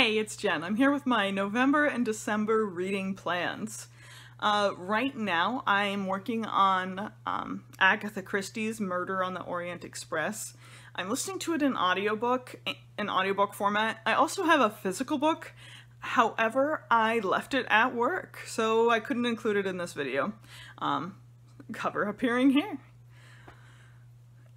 Hey, it's Jen. I'm here with my November and December reading plans. Uh, right now, I'm working on um, Agatha Christie's Murder on the Orient Express. I'm listening to it in audiobook, in audiobook format. I also have a physical book. However, I left it at work, so I couldn't include it in this video. Um, cover appearing here.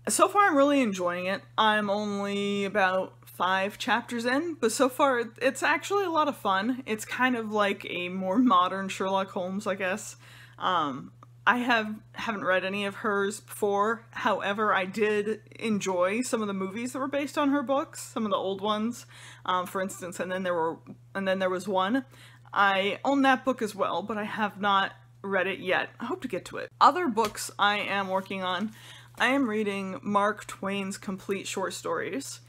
So far, I'm really enjoying it. I'm only about five chapters in, but so far it's actually a lot of fun. It's kind of like a more modern Sherlock Holmes, I guess. Um, I have haven't read any of hers before. However, I did enjoy some of the movies that were based on her books, some of the old ones, um, for instance. And then there were, and then there was one. I own that book as well, but I have not read it yet. I hope to get to it. Other books I am working on. I am reading Mark Twain's complete short stories.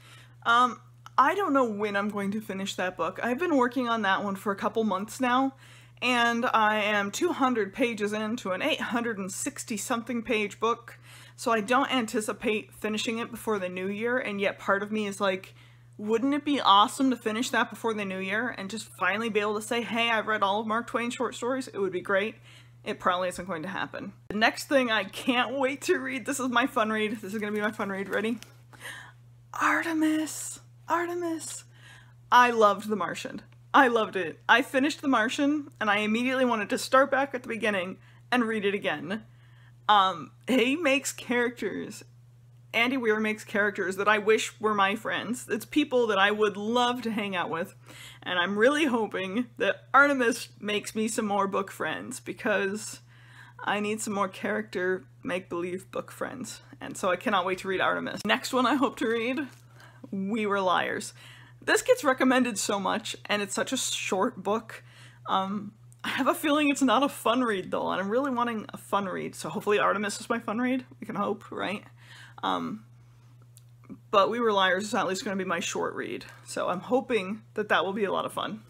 Um, I don't know when I'm going to finish that book. I've been working on that one for a couple months now, and I am 200 pages into an 860 something page book, so I don't anticipate finishing it before the new year, and yet part of me is like, wouldn't it be awesome to finish that before the new year and just finally be able to say, hey, I've read all of Mark Twain's short stories? It would be great. It probably isn't going to happen. The next thing I can't wait to read, this is my fun read, this is going to be my fun read, ready? Artemis! Artemis! I loved The Martian. I loved it. I finished The Martian, and I immediately wanted to start back at the beginning and read it again. Um, he makes characters. Andy Weir makes characters that I wish were my friends. It's people that I would love to hang out with. And I'm really hoping that Artemis makes me some more book friends because I need some more character make-believe book friends. And so I cannot wait to read Artemis. Next one I hope to read, We Were Liars. This gets recommended so much, and it's such a short book. Um, I have a feeling it's not a fun read though, and I'm really wanting a fun read, so hopefully Artemis is my fun read. We can hope, right? Um, but We Were Liars is at least going to be my short read, so I'm hoping that that will be a lot of fun.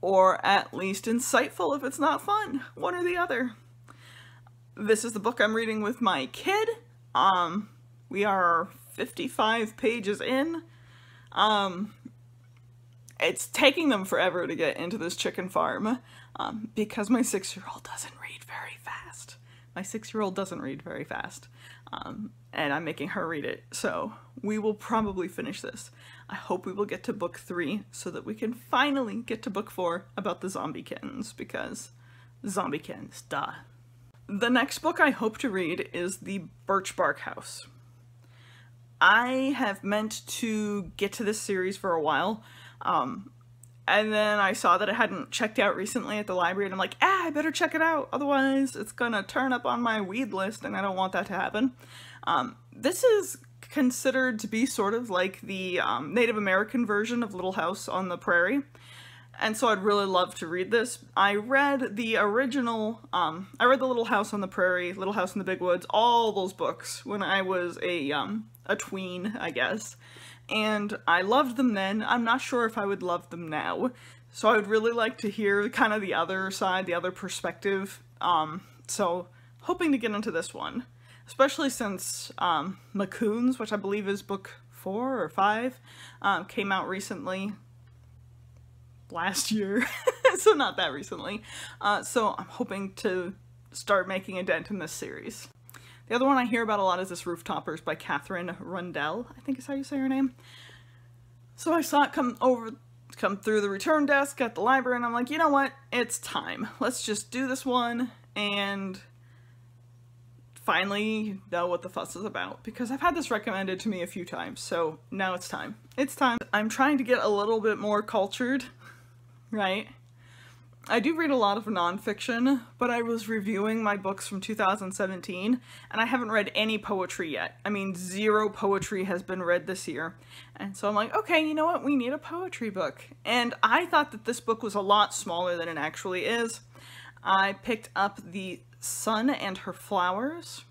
Or at least insightful if it's not fun, one or the other. This is the book I'm reading with my kid. Um, we are 55 pages in. Um, it's taking them forever to get into this chicken farm um, because my six-year-old doesn't read very fast. My six-year-old doesn't read very fast, um, and I'm making her read it, so we will probably finish this. I hope we will get to book three so that we can finally get to book four about the zombie kittens, because zombie kittens, duh. The next book I hope to read is The Birchbark House. I have meant to get to this series for a while, um, and then I saw that it hadn't checked out recently at the library, and I'm like, ah, I better check it out, otherwise it's gonna turn up on my weed list, and I don't want that to happen. Um, this is considered to be sort of like the um, Native American version of Little House on the Prairie and so I'd really love to read this. I read the original, um, I read The Little House on the Prairie, Little House in the Big Woods, all those books when I was a, um, a tween, I guess. And I loved them then. I'm not sure if I would love them now. So I would really like to hear kind of the other side, the other perspective. Um, so hoping to get into this one, especially since um, which I believe is book four or five, um, came out recently last year, so not that recently. Uh, so I'm hoping to start making a dent in this series. The other one I hear about a lot is this Rooftoppers by Katherine Rundell, I think is how you say her name. So I saw it come over, come through the return desk at the library and I'm like, you know what, it's time. Let's just do this one and finally know what the fuss is about because I've had this recommended to me a few times so now it's time. It's time. I'm trying to get a little bit more cultured right? I do read a lot of nonfiction, but I was reviewing my books from 2017, and I haven't read any poetry yet. I mean, zero poetry has been read this year. And so I'm like, okay, you know what? We need a poetry book. And I thought that this book was a lot smaller than it actually is. I picked up The Sun and Her Flowers.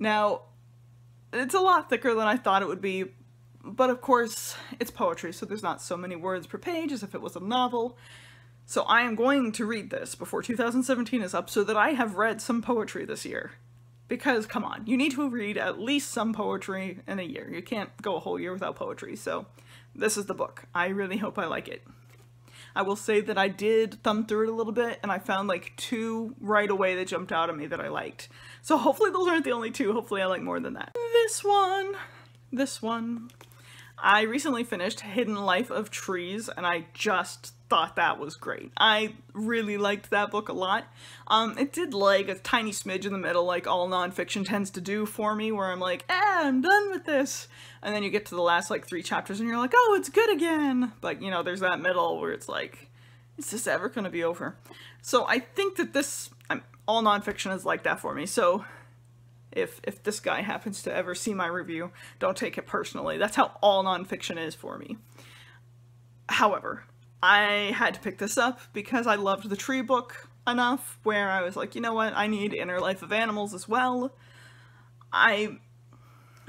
Now, it's a lot thicker than I thought it would be, but of course, it's poetry, so there's not so many words per page as if it was a novel. So I am going to read this before 2017 is up so that I have read some poetry this year. Because, come on, you need to read at least some poetry in a year. You can't go a whole year without poetry, so this is the book. I really hope I like it. I will say that I did thumb through it a little bit and I found like two right away that jumped out at me that I liked. So hopefully those aren't the only two. Hopefully I like more than that. This one, this one. I recently finished Hidden Life of Trees and I just thought that was great. I really liked that book a lot. Um, it did like a tiny smidge in the middle like all nonfiction tends to do for me where I'm like, eh, I'm done with this. And then you get to the last like three chapters and you're like, oh, it's good again. But you know, there's that middle where it's like, is this ever going to be over? So I think that this, I'm, all nonfiction is like that for me. So if if this guy happens to ever see my review, don't take it personally. That's how all nonfiction is for me. However, I had to pick this up because I loved the tree book enough where I was like, you know what, I need Inner Life of Animals as well. I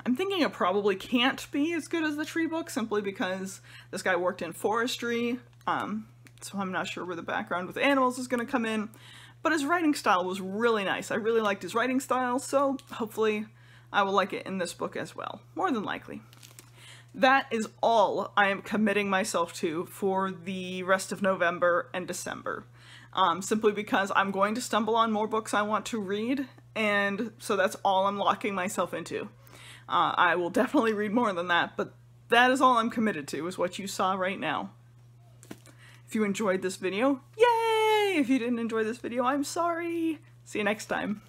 I'm thinking it probably can't be as good as the tree book simply because this guy worked in forestry, um, so I'm not sure where the background with animals is going to come in, but his writing style was really nice. I really liked his writing style, so hopefully I will like it in this book as well, more than likely that is all I am committing myself to for the rest of November and December. Um, simply because I'm going to stumble on more books I want to read, and so that's all I'm locking myself into. Uh, I will definitely read more than that, but that is all I'm committed to, is what you saw right now. If you enjoyed this video, yay! If you didn't enjoy this video, I'm sorry! See you next time.